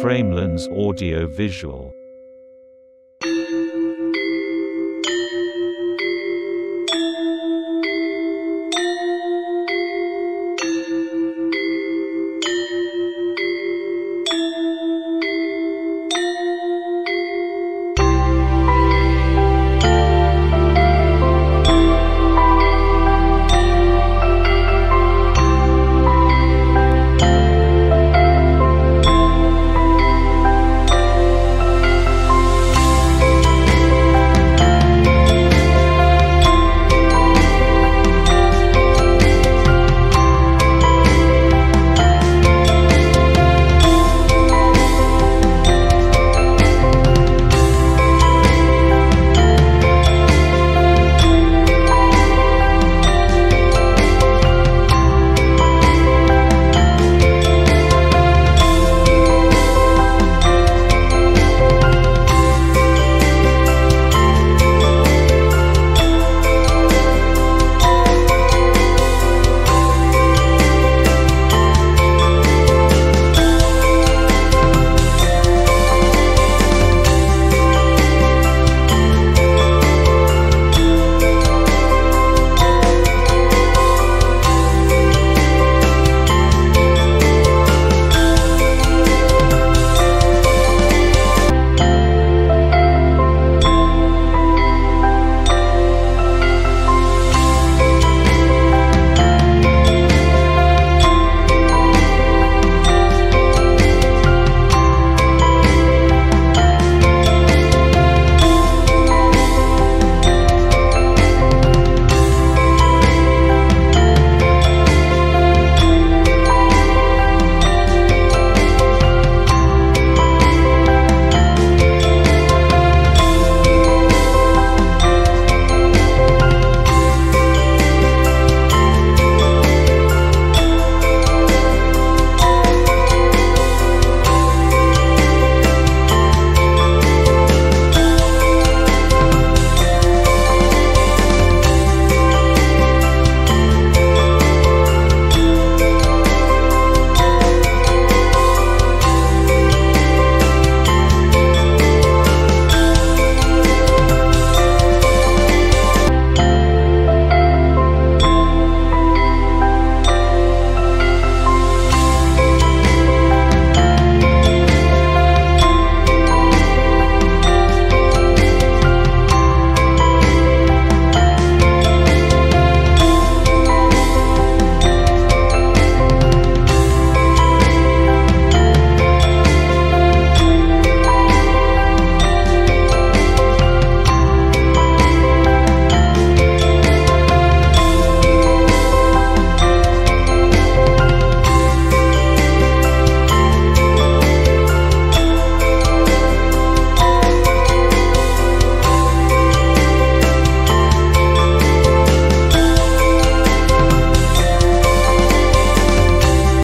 Framelands Audio Visual